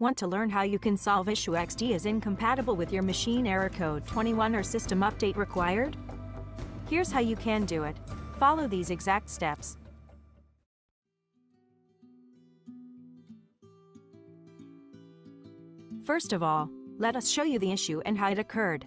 Want to learn how you can solve issue XD is incompatible with your machine error code 21 or system update required? Here's how you can do it. Follow these exact steps. First of all, let us show you the issue and how it occurred.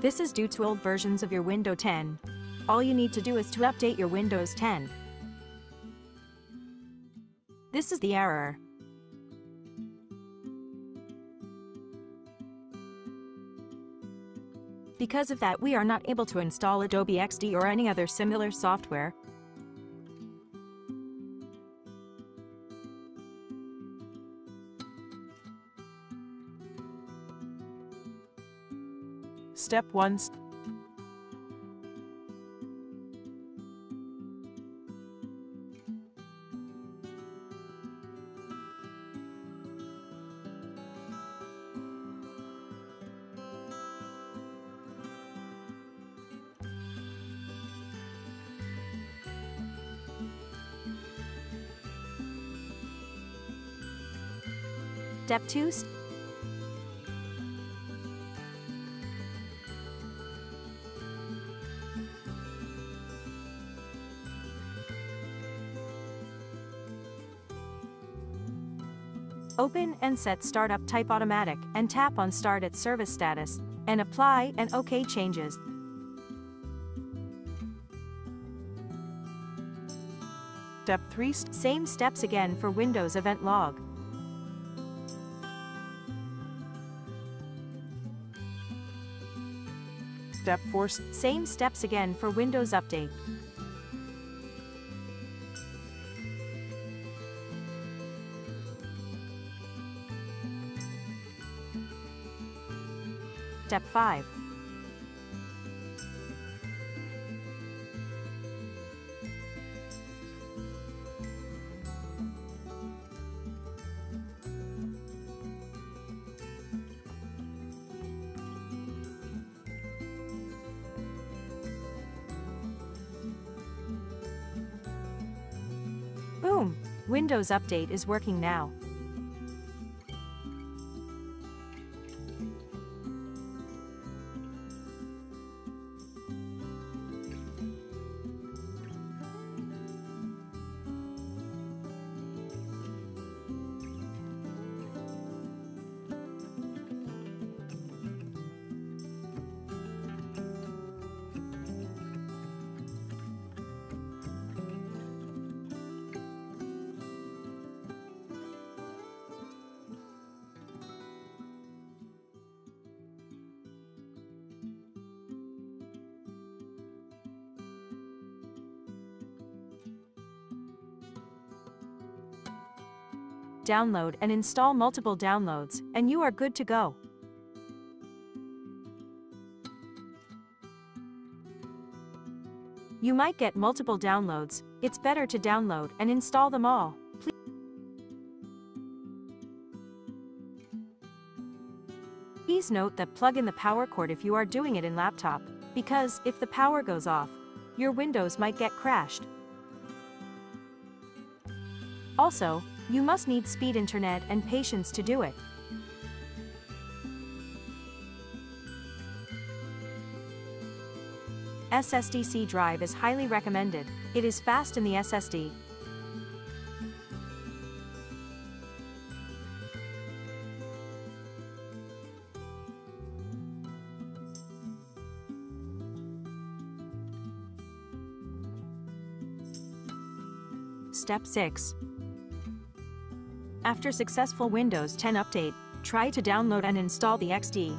This is due to old versions of your Windows 10. All you need to do is to update your Windows 10. This is the error. Because of that we are not able to install Adobe XD or any other similar software. Step 1 Step 2 Open and set Startup Type Automatic and tap on Start at Service Status, and apply and OK changes. Step 3 Same steps again for Windows Event Log. Step 4 Same steps again for Windows Update. Step 5. Boom! Windows Update is working now. Download and install multiple downloads, and you are good to go. You might get multiple downloads, it's better to download and install them all. Please note that plug in the power cord if you are doing it in laptop, because if the power goes off, your Windows might get crashed. Also, you must need speed internet and patience to do it. SSDC drive is highly recommended, it is fast in the SSD. Step 6. After successful Windows 10 update, try to download and install the XD.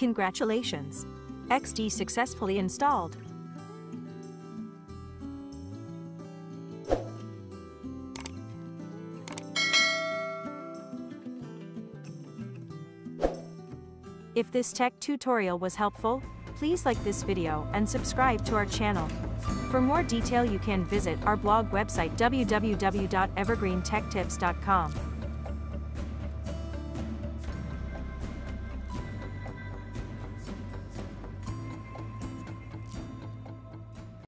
Congratulations! XD successfully installed. If this tech tutorial was helpful, please like this video and subscribe to our channel. For more detail you can visit our blog website www.evergreentechtips.com.